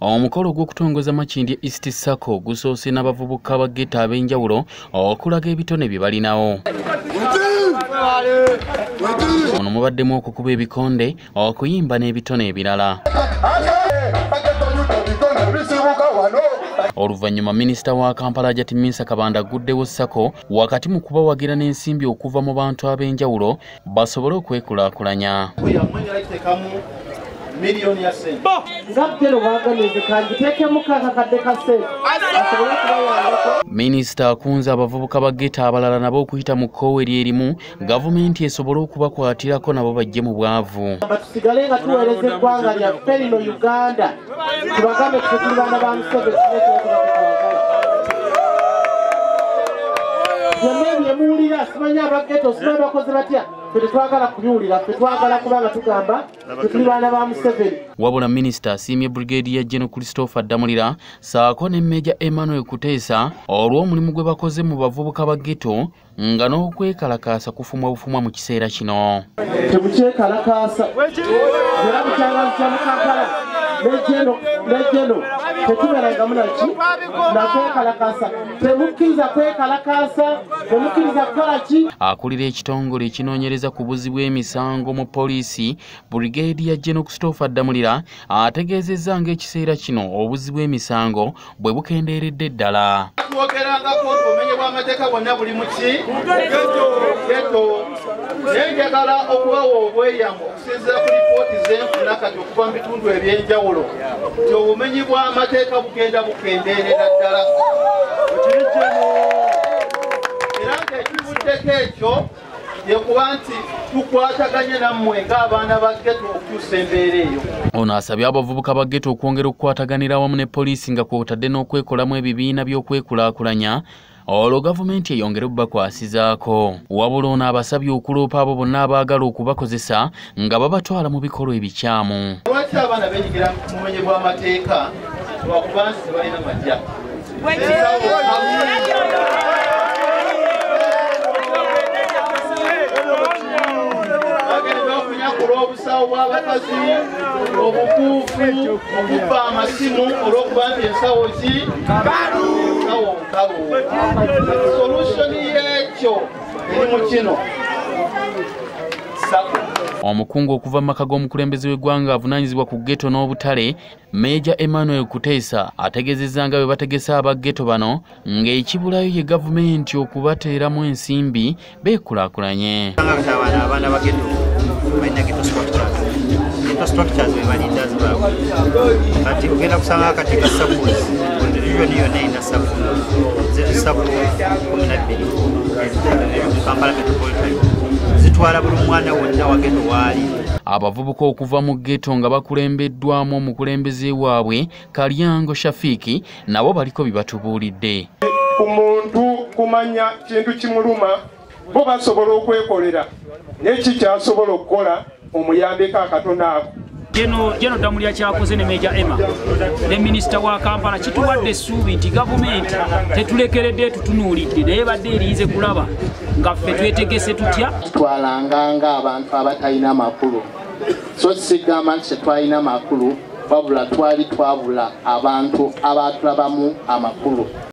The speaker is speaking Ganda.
omukolo gw'okutongoza makindi east sacco gusoose n'abavubuka ba geta ab'enjawulo okulaga ebitone bye balinawo. Ono mubaddemu okukuba ebikonde okuyimba n'ebitone ebirala. Oluvannyuma minisita wa kampala jatimisa kabanda aguddewo sako wakati mu kubawagira n'ensimbi okuva mu bantu ab'enjawulo basobole okwekulaakulanya miliyoni ya sente nga ttero bwaganize kangiteekemu kakakadde ka sente asobole kubayambako minisita akunze abavubuka ba geta abalala nabo okuyita mu kkoowa eryerimu gavumenti esobole okubakwatirako nabo bajje mu bwavu. Ba tusigale nga tuweereza eggwanga lyaffe lino uganda. Tubagambe baana ba museveni. Byonna byemuwulira simanyi abageto simanyi bakoze batya fe tetwagala kubiwulira fe twagala kubanga tugamba fe tuli baana ba museveni. Wabula minisita asiimye brigadiya geno christopher damulira saako ne meja emmanuel kuteesa olw'omulimu gwe bakoze mu bavubuka ba geto nga n'okwekalakaasa kufumwa bufumwa mu kiseera kino. Temukyekalakaasa era mukyanga kya mu kampala. Nejeno nejeno tetubeerangamu naki nakwekalakaasa temukkiriza kwekalakaasa temukkiriza kukola ki? Akulira ekitongole ekinoonyereza ku buzi bw'emisango mu poliisi brigadiya geno christopher damulira ategeezezza ng'ekiseera kino obuzi bw'emisango bwe bukendeeredde ddala. Twogerangako obumenyi bw'amateeka bwonna buli muki geto naye njagala okubawa obweyamo okusinziira ku lipooti zenfuna kati okuva mu bitundu ebyenjawulo nti obumenyi bw'amateeka bugenda bukendeerera ddala era ng'ekivuddeko ekyo yekuba nti tukwataganye nammwe ng'abaana ba geto okukyusa embeera eyo. Ono asabye abavubuka ba geto okwongera okukwataganira awamu ne poliisi nga kwotadde n'okwekolamu ebibiina by'okwekulaakulanya olwo gavumenti eyongere obubakwasizaako wabula ono abasabye okuloopa abo bonna abaagala okubakozesa nga babatwala mu bikolwa ebikyamu. Lwaki abaana benyigira mu bumenyi bw'amateeka? Lwakuba nti tebalina majja obusawo bw'abakazi obukuufu okubba amasimu olw'okuba nti ensawo ki? Ensawo nkalu. Solushoni y'ekyo eri mu kino omukungu okuva mu maka g'omukulembeze w'eggwanga avunaanyizibwa ku geto n'obutale meja emmanuel kuteesa ategeezezza nga bwe bategesa aba geto bano ng'ekibulayo ye gavumenti okubateeramu ensimbi kati abaana abaana bageto balina geto structures geto structures we balinda zibaabwe kati ogenda kusanga kati ga suppos region yonna erina sapu ziri sapu kumi na bbiri kampala metropolitan zitwala buli mwana wonna wa geto waali. Abavubuka okuva mu geto nga bakulembeddwamu omukulembeze waabwe kalyango shafiiki nabo baliko bye batubuulidde ku muntu kumanya kintu kimuluma bo basobola okwekolera. Neki kyasobola okukola omuyambeko akatono ako? Geno geno damulya kyakoze ne meja emma ne minisita wa kampala. Kituwadde essuubi nti gavumenti tetulekeredde tutunuulidde naye badde erinze kulaba nga ffe twetegese tutya? Twalanganga abantu abatalina makulu. So sigamba nti tetwalina makulu wabula twali twabula abantu abatulabamu amakulu